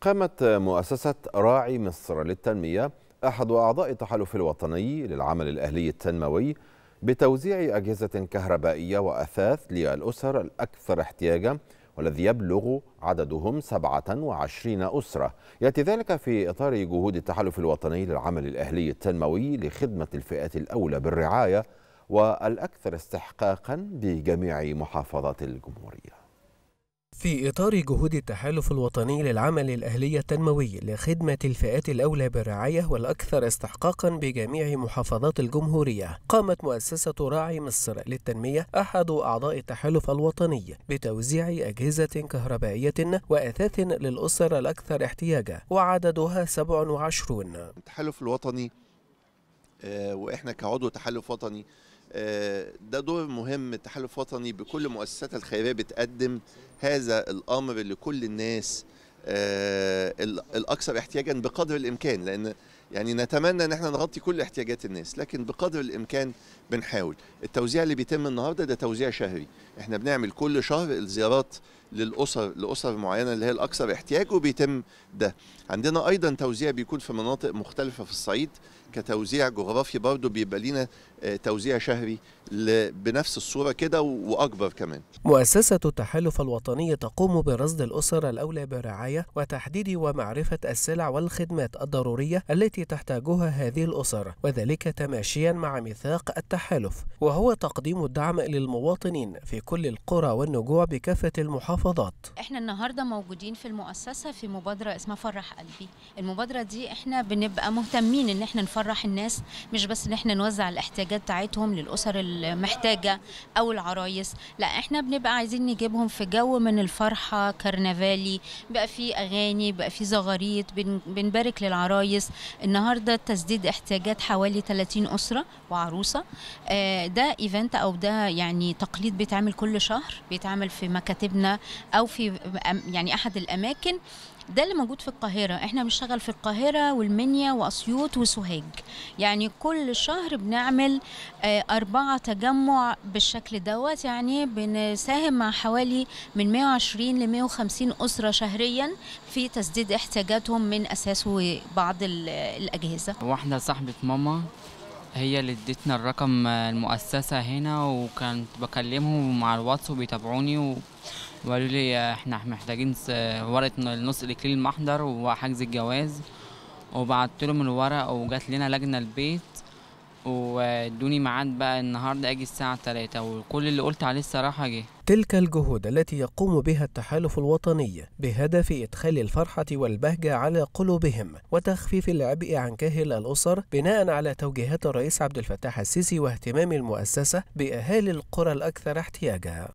قامت مؤسسة راعي مصر للتنمية أحد أعضاء التحالف الوطني للعمل الأهلي التنموي بتوزيع أجهزة كهربائية وأثاث للأسر الأكثر احتياجا والذي يبلغ عددهم 27 أسرة. يأتي ذلك في إطار جهود التحالف الوطني للعمل الأهلي التنموي لخدمة الفئات الأولى بالرعاية والأكثر استحقاقا بجميع محافظات الجمهورية. في إطار جهود التحالف الوطني للعمل الأهلي التنموي لخدمة الفئات الأولى بالرعاية والأكثر استحقاقا بجميع محافظات الجمهورية قامت مؤسسة راعي مصر للتنمية أحد أعضاء التحالف الوطني بتوزيع أجهزة كهربائية وأثاث للأسر الأكثر احتياجا وعددها 27 التحالف الوطني آه، وإحنا كعضو تحالف وطني ده دور مهم التحالف الوطني بكل مؤسسات الخيرية بتقدم هذا الأمر لكل الناس آه، الأكثر احتياجا بقدر الإمكان لأن يعني نتمنى إن إحنا نغطي كل احتياجات الناس لكن بقدر الإمكان بنحاول. التوزيع اللي بيتم النهارده ده توزيع شهري. إحنا بنعمل كل شهر الزيارات للأسر لأسر معينة اللي هي الأكثر احتياج وبيتم ده. عندنا أيضا توزيع بيكون في مناطق مختلفة في الصعيد كتوزيع جغرافي برضه بيبقى لينا آه، توزيع شهري بنفس الصورة كده وأكبر كمان. مؤسسة التحالف الوطني تقوم برصد الأسر الأولى برعاية وتحديد ومعرفة السلع والخدمات الضرورية التي تحتاجها هذه الأسر وذلك تماشيا مع ميثاق التحالف. وهو تقديم الدعم للمواطنين في كل القرى والنجوع بكافة المحافظات إحنا النهاردة موجودين في المؤسسة في مبادرة اسمها فرح قلبي. المبادرة دي إحنا بنبقى مهتمين ان إحنا نفرح الناس مش بس ان إحنا نوزع الاحتياجات بتاعتهم للأسر المحتاجة أو العرايس لا إحنا بنبقى عايزين نجيبهم في جو من الفرحة كرنفالي بقى في أغاني بقى في زغاريت بنبارك للعرايس. النهاردة تسديد احتياجات حوالي 30 أسرة وعروسة. آه، ده event أو ده يعني تقليد بيتعمل كل شهر بيتعمل في مكاتبنا أو في يعني أحد الأماكن ده اللي موجود في القاهرة. إحنا بنشتغل في القاهرة والمنيا وأسيوط وسوهاج. يعني كل شهر بنعمل آه، أربعة تجمع بالشكل دوت. يعني بنساهم مع حوالي من 120 ل 150 أسرة شهريا في تسديد احتياجاتهم من أساس وبعض الأجهزة. واحدة صاحبة ماما هي اللي ادتنا الرقم المؤسسة هنا وكانت بكلمهم مع الواتس وبيتابعوني و... وقالوا لي إحنا محتاجين ورقة نص الإكليل المحضر وحجز الجواز. وبعت لهم الورق وجات لنا لجنة البيت وادوني ميعاد بقى النهارده أجي الساعة 3 وكل اللي قلت عليه الصراحة جه. تلك الجهود التي يقوم بها التحالف الوطني بهدف إدخال الفرحة والبهجة على قلوبهم وتخفيف العبء عن كاهل الأسر بناء على توجيهات الرئيس عبد الفتاح السيسي واهتمام المؤسسة بأهالي القرى الأكثر احتياجا.